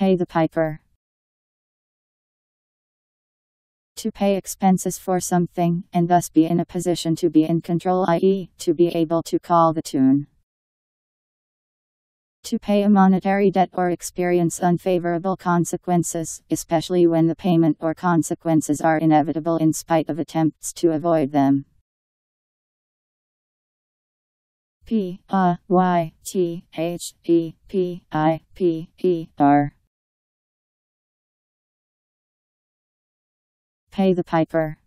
Pay the piper. To pay expenses for something, and thus be in a position to be in control, i.e., to be able to call the tune. To pay a monetary debt or experience unfavorable consequences, especially when the payment or consequences are inevitable in spite of attempts to avoid them. P A Y T H E P I P E R Pay the piper.